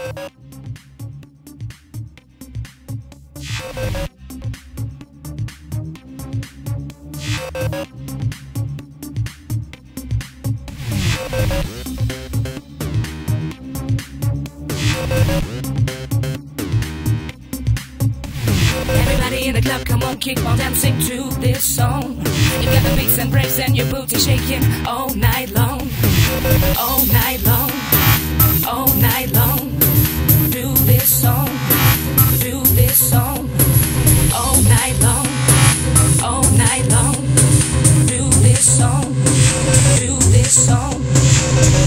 Everybody in the club, come on, keep on dancing to this song. You got the beats and breaks and your booty shaking all night long, all night long, all night long.